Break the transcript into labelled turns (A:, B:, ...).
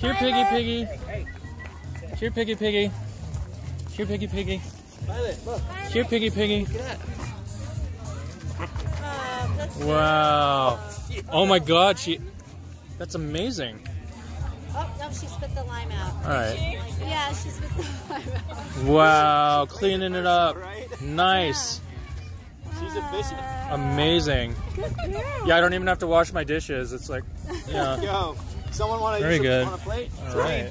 A: piggy, piggy. Here, piggy, piggy. Here, piggy, piggy.
B: Violet, look.
A: Here, piggy, piggy.
B: Look at
C: that's
A: Wow. Oh my God, she. That's amazing.
C: Oh, no, she spit the lime out.
A: All right.
C: Yeah, she spit the lime out.
A: Wow, cleaning it up.
B: Right?
A: Nice.
B: She's efficient.
A: Amazing.
C: Good girl.
A: Yeah, I don't even have to wash my dishes. It's like, yeah.
B: Someone want to
A: Very
B: use
A: good.
B: on a plate?
A: All right.